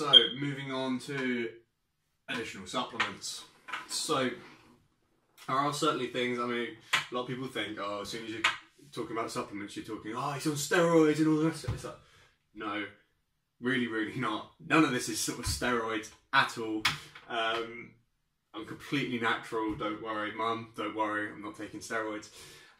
So, moving on to additional supplements. So, there are certainly things, I mean, a lot of people think, oh, as soon as you're talking about supplements, you're talking, oh, he's on steroids and all the rest of it. It's like, no, really, really not. None of this is sort of steroids at all. Um, I'm completely natural, don't worry, mum, don't worry, I'm not taking steroids.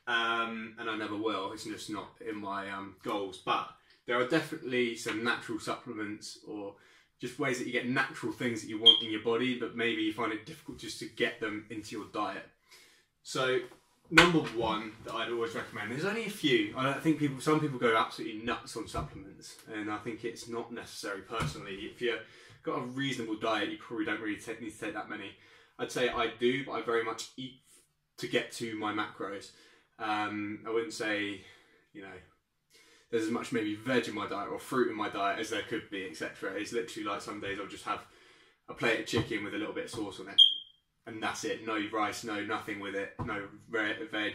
Um, and I never will, it's just not in my um, goals. But there are definitely some natural supplements or just ways that you get natural things that you want in your body, but maybe you find it difficult just to get them into your diet. So, number one that I'd always recommend. There's only a few. I don't think people, some people go absolutely nuts on supplements, and I think it's not necessary. Personally, if you've got a reasonable diet, you probably don't really take, need to take that many. I'd say I do, but I very much eat to get to my macros. Um, I wouldn't say, you know, there's as much maybe veg in my diet or fruit in my diet as there could be, etc. It's literally like some days I'll just have a plate of chicken with a little bit of sauce on it, and that's it. No rice, no nothing with it, no veg.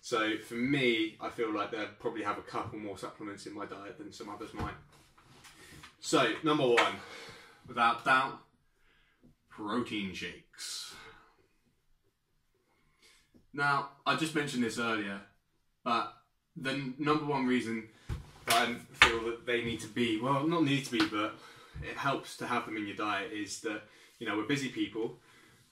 So for me, I feel like they probably have a couple more supplements in my diet than some others might. So number one, without doubt, protein shakes. Now I just mentioned this earlier, but the number one reason I feel that they need to be well, not need to be, but it helps to have them in your diet is that you know we're busy people.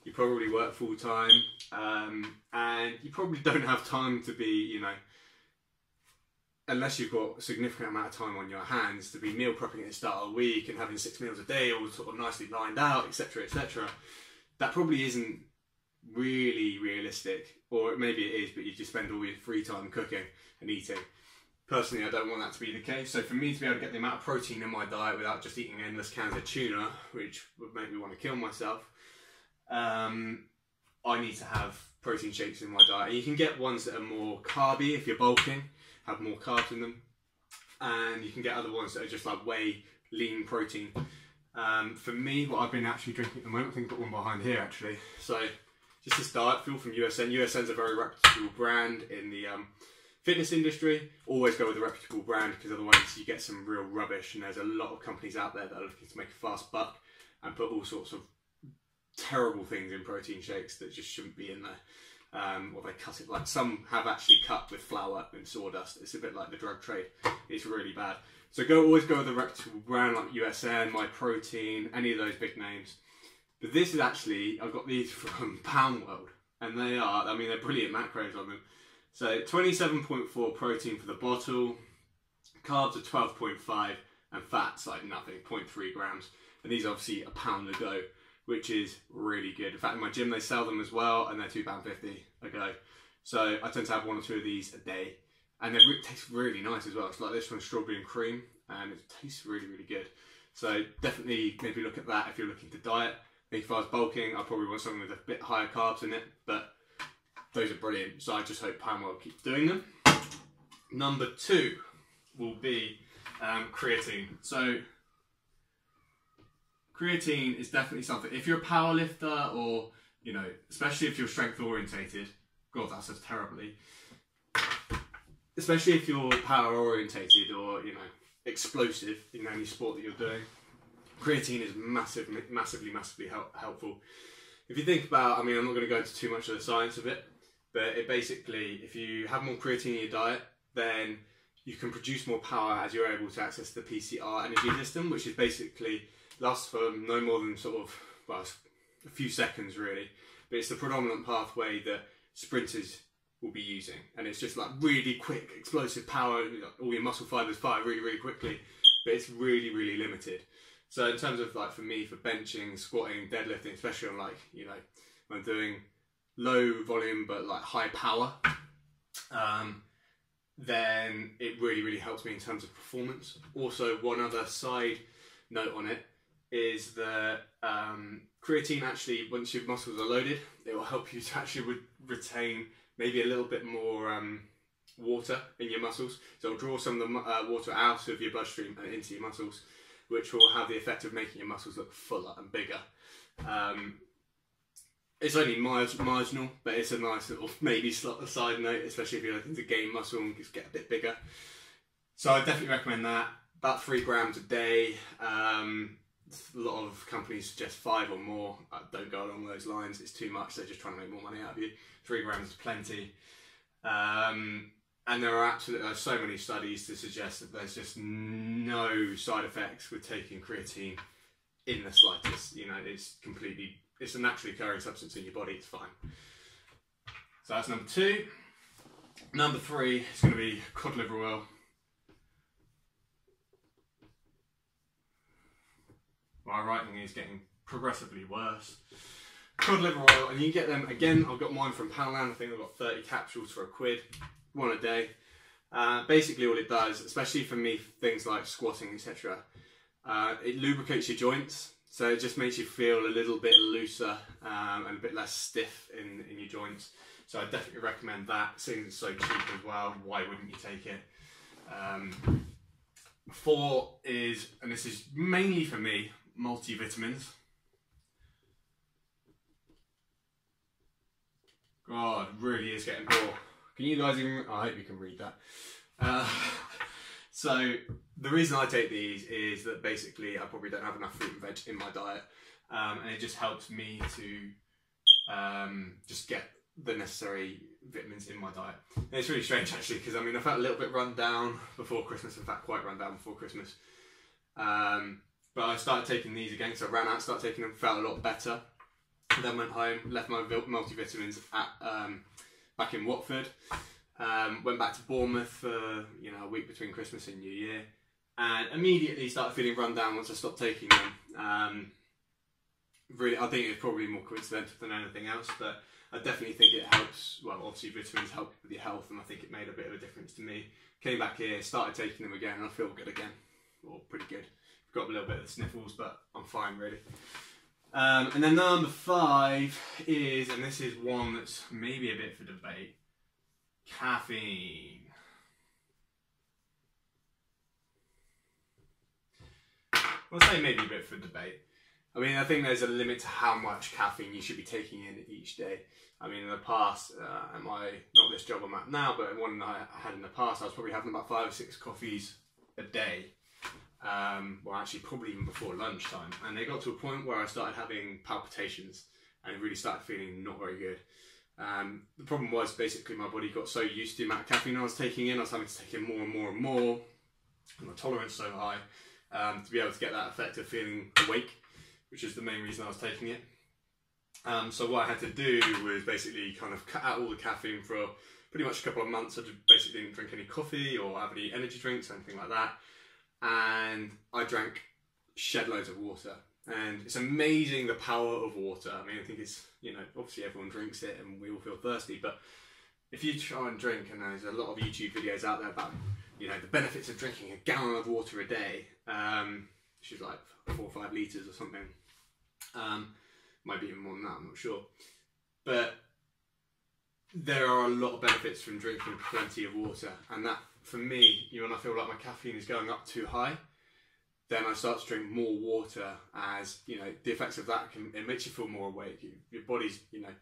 You probably work full time, um, and you probably don't have time to be you know unless you've got a significant amount of time on your hands to be meal prepping at the start of the week and having six meals a day all sort of nicely lined out, etc., etc. That probably isn't really realistic, or maybe it is, but you just spend all your free time cooking and eating. Personally, I don't want that to be the case. So for me to be able to get the amount of protein in my diet without just eating endless cans of tuna, which would make me want to kill myself, um, I need to have protein shakes in my diet. You can get ones that are more carby if you're bulking, have more carbs in them, and you can get other ones that are just like whey lean protein. Um, for me, what I've been actually drinking at the moment, I think I've got one behind here actually. So just this diet fuel from USN. USN's a very reputable brand in the um, fitness industry. Always go with a reputable brand because otherwise you get some real rubbish. And there's a lot of companies out there that are looking to make a fast buck and put all sorts of terrible things in protein shakes that just shouldn't be in there. Um, or they cut it like some have actually cut with flour and sawdust. It's a bit like the drug trade. It's really bad. So go always go with a reputable brand like USN, My Protein, any of those big names. But this is actually I've got these from Pound World, and they are I mean they're brilliant macros on them. So 27.4 protein for the bottle, carbs are 12.5, and fats like nothing, 0.3 grams. And these obviously a pound a go which is really good. In fact, in my gym they sell them as well, and they're two pound fifty a go. So I tend to have one or two of these a day, and they taste really nice as well. It's like this one, strawberry and cream, and it tastes really really good. So definitely maybe look at that if you're looking to diet. If I was bulking, I probably want something with a bit higher carbs in it, but those are brilliant. So I just hope Pound World keeps doing them. Number two will be um, creatine. So creatine is definitely something. If you're a power lifter or, you know, especially if you're strength orientated, God, that says terribly. Especially if you're power orientated or, you know, explosive in any sport that you're doing, creatine is massive, massively, massively help, helpful. If you think about, I mean, I'm not going to go into too much of the science of it, but it basically, if you have more creatine in your diet, then you can produce more power as you're able to access the PCR energy system, which is basically lasts for no more than sort of well, a few seconds really. But it's the predominant pathway that sprinters will be using, and it's just like really quick, explosive power. All your muscle fibers fire really, really quickly, but it's really, really limited. So in terms of like for me, for benching, squatting, deadlifting, especially on like you know when doing low volume but like high power, um, then it really, really helps me in terms of performance. Also, one other side note on it is that um, creatine actually, once your muscles are loaded, it will help you to actually re- retain maybe a little bit more um, water in your muscles. So it'll draw some of the uh, water out of your bloodstream and into your muscles, which will have the effect of making your muscles look fuller and bigger. Um, it's only marginal, but it's a nice little maybe side note, especially if you're looking to gain muscle and just get a bit bigger. So I definitely recommend that. About three grams a day. Um, a lot of companies suggest five or more. I don't go along those lines. It's too much. They're just trying to make more money out of you. Three grams is plenty. Um, and there are absolutely there are so many studies to suggest that there's just no side effects with taking creatine in the slightest. You know, it's completely it's a naturally occurring substance in your body. It's fine. So that's number two. Number three is going to be cod liver oil. My writing is getting progressively worse. Cod liver oil, and you can get them again. I've got mine from Poundland. I think I've got 30 capsules for a quid, one a day. Uh, basically, all it does, especially for me, things like squatting, etc., uh, it lubricates your joints. So it just makes you feel a little bit looser um, and a bit less stiff in, in your joints. So I definitely recommend that. Seeing it's so cheap as well, why wouldn't you take it? Um, four is, and this is mainly for me, multivitamins. God, really is getting poor. Can you guys even? I hope you can read that. Uh, so the reason I take these is that basically I probably don't have enough fruit and veg in my diet, um, and it just helps me to um, just get the necessary vitamins in my diet. And it's really strange actually because I mean I felt a little bit run down before Christmas. In fact, quite run down before Christmas. Um, but I started taking these again, so I ran out, started taking them, felt a lot better. Then went home, left my multivitamins at um, back in Watford. Um, went back to Bournemouth for you know a week between Christmas and New Year, and immediately started feeling run down once I stopped taking them. Um, really, I think it's probably more coincidental than anything else, but I definitely think it helps. Well, obviously vitamins help with your health, and I think it made a bit of a difference to me. Came back here, started taking them again, and I feel good again, or pretty good. Got a little bit of the sniffles, but I'm fine really. Um, and then number five is, and this is one that's maybe a bit for debate, caffeine. I'll say maybe a bit for debate. I mean, I think there's a limit to how much caffeine you should be taking in each day. I mean, in the past, uh, at my, not this job I'm at now, but one I had in the past, I was probably having about five or six coffees a day um, well, actually, probably even before lunchtime. And they got to a point where I started having palpitations and really started feeling not very good. Um, the problem was basically my body got so used to the amount of caffeine I was taking in, I was having to take in more and more and more, and my tolerance so high um, to be able to get that effect of feeling awake, which is the main reason I was taking it. Um, so what I had to do was basically kind of cut out all the caffeine for pretty much a couple of months. I basically didn't drink any coffee or have any energy drinks or anything like that and I drank shed loads of water. And it's amazing the power of water. I mean, I think it's, you know, obviously everyone drinks it and we all feel thirsty, but if you try and drink, and there's a lot of YouTube videos out there about, you know, the benefits of drinking a gallon of water a day, um, which is like four or five litres or something. Um, might be even more than that, I'm not sure. But there are a lot of benefits from drinking plenty of water, and that for me, you know, when I feel like my caffeine is going up too high, then I start to drink more water. As you know, the effects of that can it makes you feel more awake. Your body's you know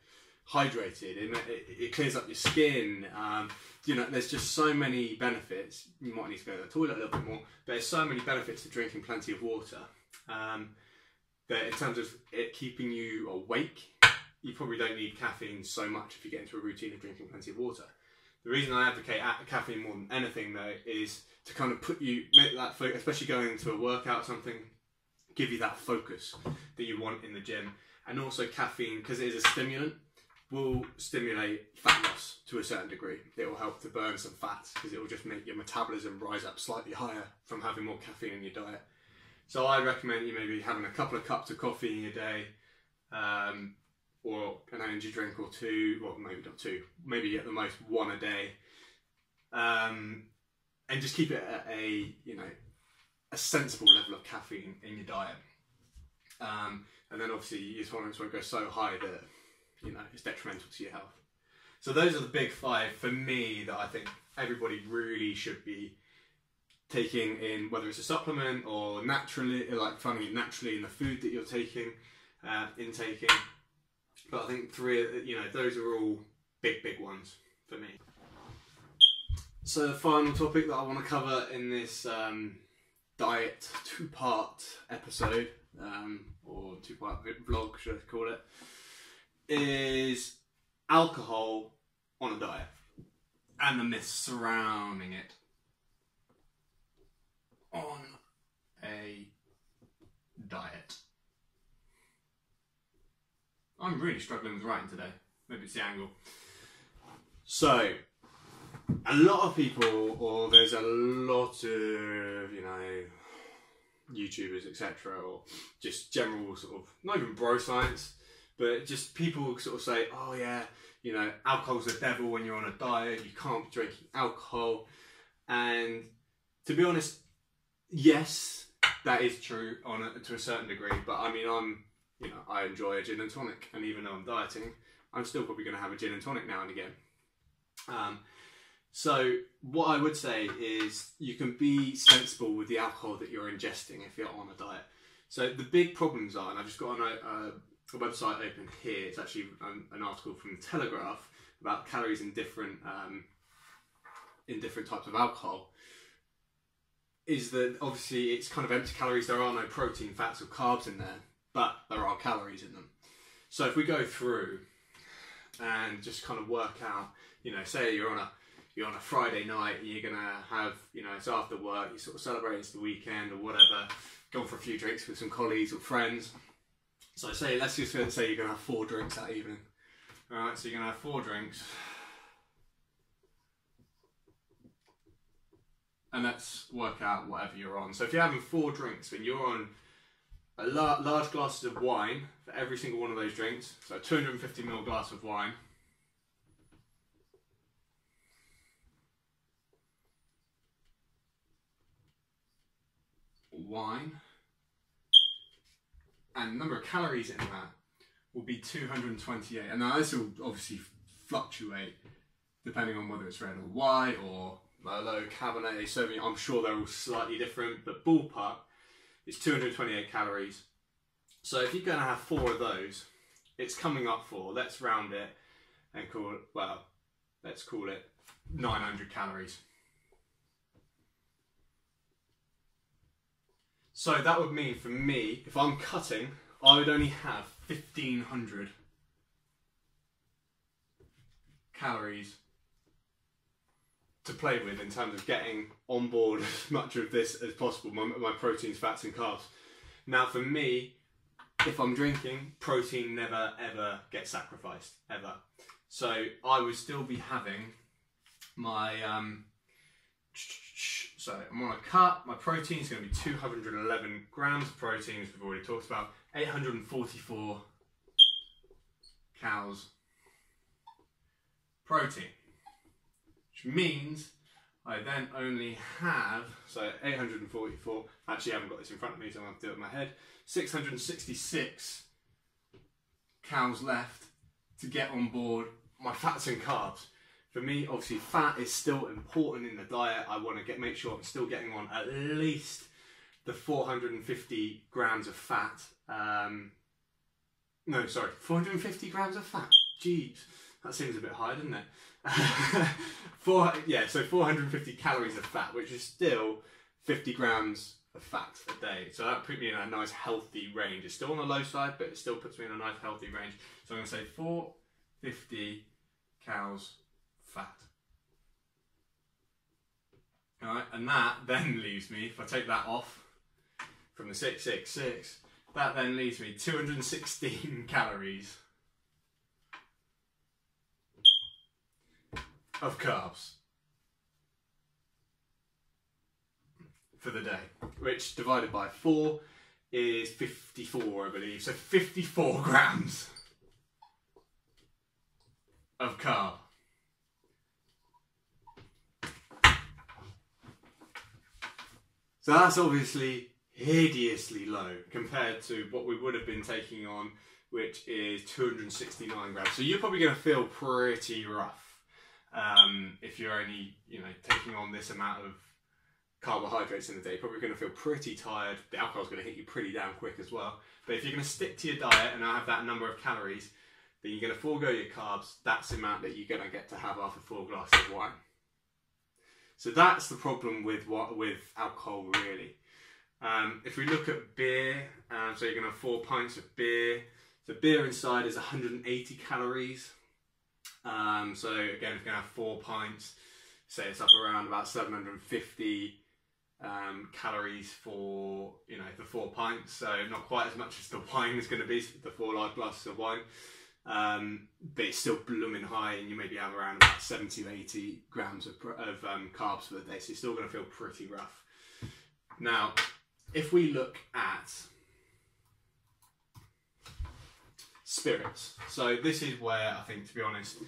hydrated. It, it, it clears up your skin. Um, you know, there's just so many benefits. You might need to go to the toilet a little bit more, but there's so many benefits to drinking plenty of water. Um, that in terms of it keeping you awake, you probably don't need caffeine so much if you get into a routine of drinking plenty of water. The reason I advocate caffeine more than anything, though, is to kind of put you, make that, especially going into a workout or something, give you that focus that you want in the gym. And also, caffeine, because it is a stimulant, will stimulate fat loss to a certain degree. It will help to burn some fats because it will just make your metabolism rise up slightly higher from having more caffeine in your diet. So I recommend you maybe having a couple of cups of coffee in your day, um, or an energy drink or two, or maybe not two, maybe at the most one a day, um, and just keep it at a you know a sensible level of caffeine in your diet. Um, and then obviously your tolerance won't go so high that you know it's detrimental to your health. So those are the big five for me that I think everybody really should be taking in, whether it's a supplement or naturally, like finding it naturally in the food that you're taking, uh, intaking. But I think three, you know, those are all big, big ones for me. So the final topic that I want to cover in this um, diet two-part episode um, or two part vlog, should I call it, is alcohol on a diet and the myths surrounding it. On a diet. I'm really struggling with writing today. Maybe it's the angle. So, a lot of people, or there's a lot of, you know, YouTubers, etc., or just general sort of, not even bro science, but just people sort of say, oh yeah, you know, alcohol's the devil when you're on a diet, you can't be drinking alcohol. And to be honest, yes, that is true on a, to a certain degree, but I mean, I'm, you know, I enjoy a gin and tonic, and even though I'm dieting, I'm still probably going to have a gin and tonic now and again. Um, so what I would say is you can be sensible with the alcohol that you're ingesting if you're on a diet. So the big problems are, and I've just got a, a website open here. It's actually an, an, article from the Telegraph about calories in different um, in different types of alcohol. Is that obviously it's kind of empty calories. There are no protein, fats, or carbs in there, but there are calories in them. So if we go through and just kind of work out, you know, say you're on a you're on a Friday night and you're gonna have, you know, it's after work, you're sort of celebrating it's the weekend or whatever, going for a few drinks with some colleagues or friends. So say, let's just say you're gonna have four drinks that evening. All right, so you're gonna have four drinks. And let's work out whatever you're on. So if you're having four drinks, then you're on a la large glasses of wine for every single one of those drinks. So 250 ml glass of wine. wine, and the number of calories in that will be 228. And now this will obviously fluctuate depending on whether it's red or white or Merlot, Cabernet, Sauvignon. I'm sure they're all slightly different, but ballpark is 228 calories. So if you're going to have four of those, it's coming up for, let's round it and call it, well, let's call it 900 calories. So that would mean for me, if I'm cutting, I would only have 1500 calories to play with in terms of getting on board as much of this as possible, my, my proteins, fats and carbs. Now for me, if I'm drinking, protein never ever gets sacrificed, ever. So I would still be having my um, so I'm on a cut. My protein is going to be 211 grams of protein, as we've already talked about. 844 cals protein, which means I then only have, so 844, actually I haven't got this in front of me so I'm to do it in my head, 666 cals left to get on board my fats and carbs for me, obviously, fat is still important in the diet. I want to get make sure I'm still getting on at least the 450 grams of fat. Um, no, sorry, 450 grams of fat. Jeez, that seems a bit high, doesn't it? Four, yeah, so 450 calories of fat, which is still 50 grams of fat a day. So that put me in a nice healthy range. It's still on the low side, but it still puts me in a nice healthy range. So I'm going to say 450 cals fat. Alright, and that then leaves me, if I take that off from the 666, that then leaves me 216 calories of carbs for the day, which divided by 4 is 54, I believe. So 54 grams of carb. So that's obviously hideously low compared to what we would have been taking on, which is 269 grams. So you're probably going to feel pretty rough um, if you're only, you know, taking on this amount of carbohydrates in the day. You're probably going to feel pretty tired. The alcohol's going to hit you pretty damn quick as well. But if you're going to stick to your diet and have that number of calories, then you're going to forego your carbs. That's the amount that you're going to get to have after four glasses of wine. So that's the problem with what with alcohol really. Um, if we look at beer, um, so you're going to have four pints of beer. The beer inside is 180 calories. Um, so again, if you're to have four pints, say it's up around about 750 um, calories for you know the four pints. So not quite as much as the wine is going to be, the four large glasses of wine. Um, but it's still blooming high, and you maybe have around about 70 to 80 grams of, of um, carbs for the day, so you're still going to feel pretty rough. Now, if we look at spirits, so this is where I think, to be honest,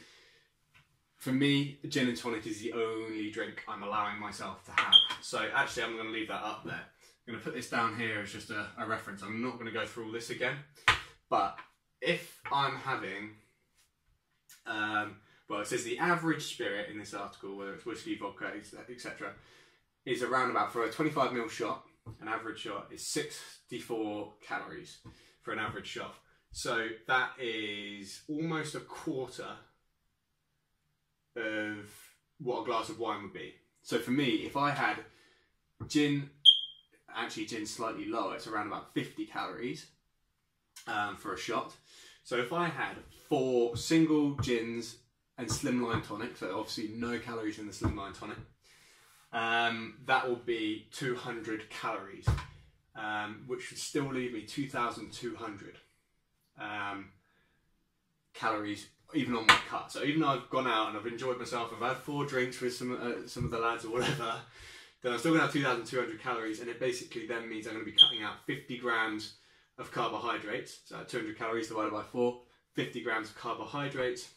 for me, gin and tonic is the only drink I'm allowing myself to have. So actually, I'm going to leave that up there. I'm going to put this down here as just a, a reference. I'm not going to go through all this again, but if I'm having, um, well, it says the average spirit in this article, whether it's whiskey, vodka, etc., is around about for a 25 ml shot. An average shot is 64 calories for an average shot. So that is almost a quarter of what a glass of wine would be. So for me, if I had gin, actually gin slightly lower, it's around about 50 calories um, for a shot. So if I had four single gins and slimline tonic, so obviously no calories in the slimline tonic, um, that will be 200 calories, um, which would still leave me 2,200 um, calories even on my cut. So even though I've gone out and I've enjoyed myself, I've had four drinks with some uh, some of the lads or whatever, then I'm still to have 2,200 calories, and it basically then means I'm going to be cutting out 50 grams of carbohydrates, so 200 calories divided by 4, 50 grams of carbohydrates,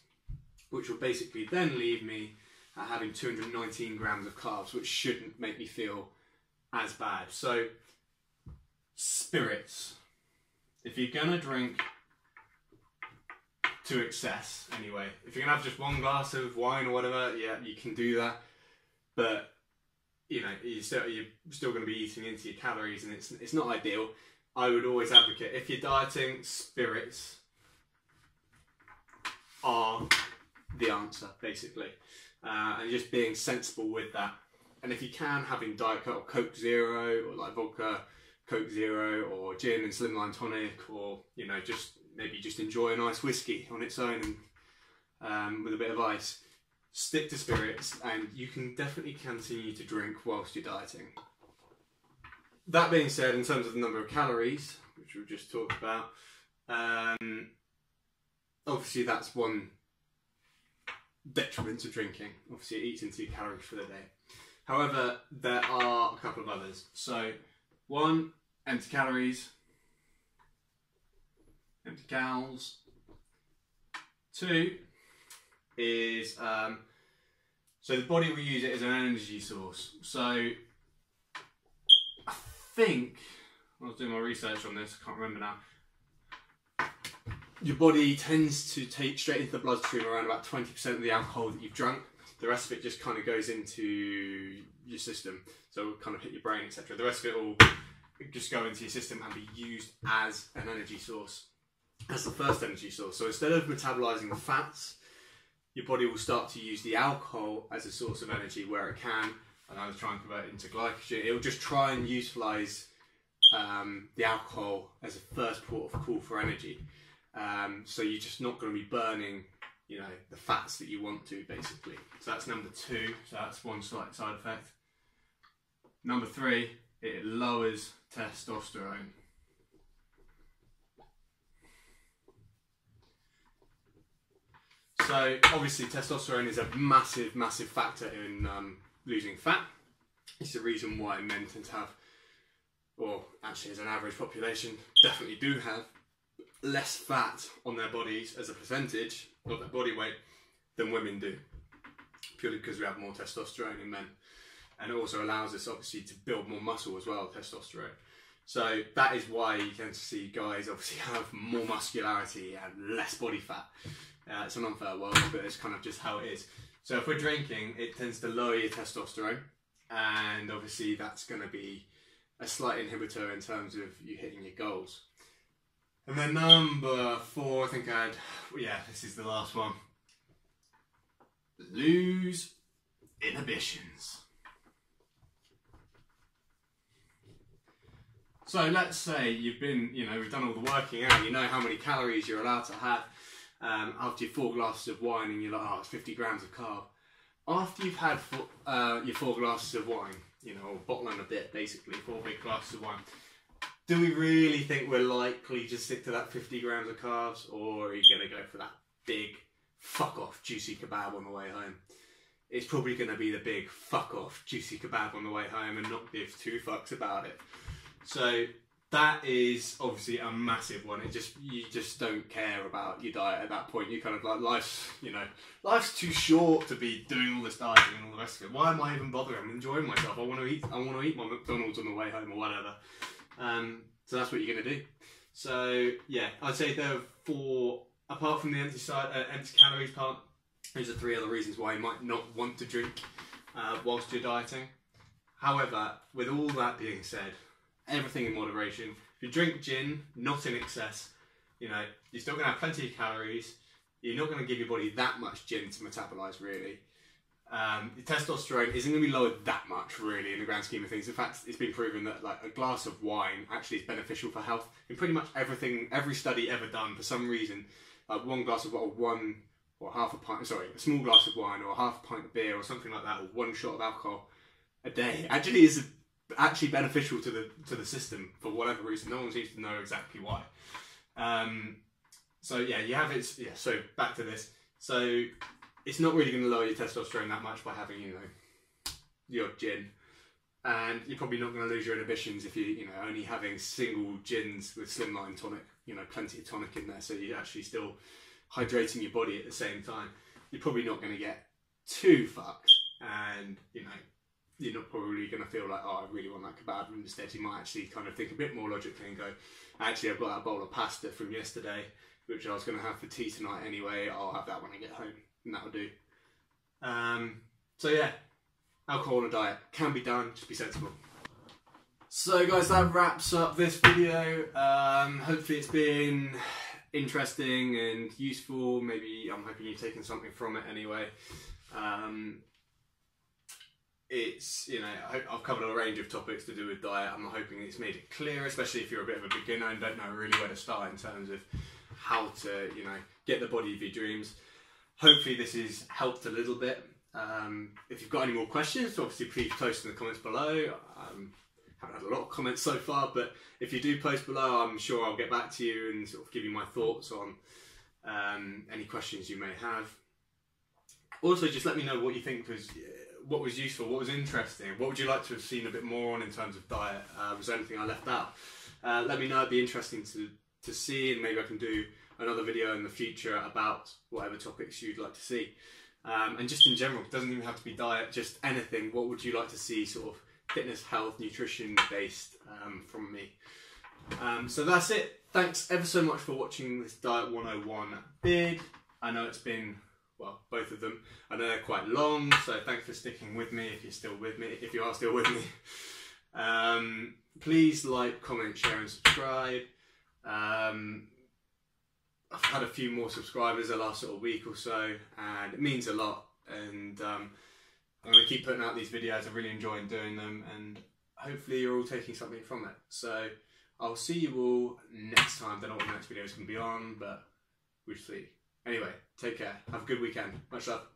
which will basically then leave me at having 219 grams of carbs, which shouldn't make me feel as bad. So, spirits. If you're gonna drink to excess, anyway, if you're gonna have just one glass of wine or whatever, yeah, you can do that. But you know, you're still you're still going to be eating into your calories, and it's it's not ideal. I would always advocate if you're dieting, spirits are the answer, basically, uh, and just being sensible with that. And if you can, having Diet Coke or Coke Zero, or like vodka, Coke Zero, or gin and slimline tonic, or you know, just maybe just enjoy a nice whiskey on its own and um, with a bit of ice. Stick to spirits, and you can definitely continue to drink whilst you're dieting. That being said, in terms of the number of calories, which we've just talked about, um, obviously that's one detriment to drinking. Obviously, it eats into calories for the day. However, there are a couple of others. So, one, empty calories, empty calories. Two is um, so the body will use it as an energy source. So I think, I was doing my research on this, I can't remember now. Your body tends to take straight into the bloodstream around about 20% of the alcohol that you've drunk. The rest of it just kind of goes into your system, so it'll kind of hit your brain, etc. The rest of it will just go into your system and be used as an energy source, as the first energy source. So instead of metabolizing the fats, your body will start to use the alcohol as a source of energy where it can, and was trying to convert it into glycogen. It will just try and utilize um, the alcohol as a first port of call for energy. Um, so you're just not going to be burning, you know, the fats that you want to, basically. So that's number two. So that's one slight side effect. Number three, it lowers testosterone. So obviously, testosterone is a massive, massive factor in um, losing fat. It's the reason why men tend to have, or actually as an average population, definitely do have less fat on their bodies as a percentage of their body weight than women do. Purely because we have more testosterone in men. And it also allows us obviously to build more muscle as well, testosterone. So that is why you tend to see guys obviously have more muscularity and less body fat. Uh, it's an unfair world, but it's kind of just how it is. So if we're drinking, it tends to lower your testosterone, and obviously that's going to be a slight inhibitor in terms of you hitting your goals. And then number four, I think I had, yeah, this is the last one. Lose inhibitions. So let's say you've been, you know, we've done all the working out. You know how many calories you're allowed to have um, after your four glasses of wine, and you're like, oh, it's 50 grams of carb. After you've had four, uh, your four glasses of wine, you know, bottle and a bit, basically, four big glasses of wine. Do we really think we're likely to stick to that 50 grams of carbs, or are you going to go for that big fuck off juicy kebab on the way home? It's probably going to be the big fuck off juicy kebab on the way home and not give two fucks about it. So that is obviously a massive one. It just you just don't care about your diet at that point. You kind of like life's you know life's too short to be doing all this dieting and all the rest of it. Why am I even bothering? I'm enjoying myself. I want to eat. I want to eat my McDonald's on the way home or whatever. Um, so that's what you're gonna do. So yeah, I'd say there are four. Apart from the empty side, uh, empty calories part, these are three other reasons why you might not want to drink uh, whilst you're dieting. However, with all that being said, everything in moderation. If you drink gin, not in excess, you know, you're still going to have plenty of calories. You're not going to give your body that much gin to metabolize, really. Um, your testosterone isn't going to be lowered that much, really, in the grand scheme of things. In fact, it's been proven that like a glass of wine actually is beneficial for health. In pretty much everything, every study ever done, for some reason, like one glass of or one or half a pint, sorry, a small glass of wine or half a pint of beer or something like that, or one shot of alcohol a day actually is actually beneficial to the to the system for whatever reason. No one seems to know exactly why. Um, so yeah, you have it. Yeah. So back to this. So it's not really going to lower your testosterone that much by having you know your gin, and you're probably not going to lose your inhibitions if you you know only having single gins with slimline tonic. You know, plenty of tonic in there, so you're actually still hydrating your body at the same time. You're probably not going to get too fucked, and you know you're not probably going to feel like, oh, I really want that kebab. Instead, you might actually kind of think a bit more logically and go, actually, I've got that bowl of pasta from yesterday, which I was going to have for tea tonight anyway. I'll have that when I get home, and that'll do. Um, so yeah, alcohol on a diet can be done. Just be sensible. So guys, that wraps up this video. Um, hopefully, it's been interesting and useful. Maybe I'm hoping you've taken something from it anyway. Um, it's you know I've covered a range of topics to do with diet. I'm hoping it's made it clear, especially if you're a bit of a beginner and don't know really where to start in terms of how to you know get the body of your dreams. Hopefully this has helped a little bit. Um, if you've got any more questions, obviously please post in the comments below. Um, haven't had a lot of comments so far, but if you do post below, I'm sure I'll get back to you and sort of give you my thoughts on um, any questions you may have. Also, just let me know what you think because what was useful, what was interesting, what would you like to have seen a bit more on in terms of diet? Uh, was there anything I left out? Uh, let me know, it'd be interesting to, to see, and maybe I can do another video in the future about whatever topics you'd like to see. Um, and just in general, it doesn't even have to be diet, just anything. What would you like to see, sort of fitness, health, nutrition based um, from me? Um, so that's it. Thanks ever so much for watching this Diet 101 vid. I know it's been well, both of them. I know they're quite long, so thanks for sticking with me if you're still with me, if you are still with me. Um, please like, comment, share, and subscribe. Um, I've had a few more subscribers the last sort of week or so, and it means a lot. And um, I'm going to keep putting out these videos. I'm really enjoying doing them, and hopefully you're all taking something from it. So I'll see you all next time. I Don't know what the next video is going to be on, but we'll see. Anyway, take care. Have a good weekend. Much love.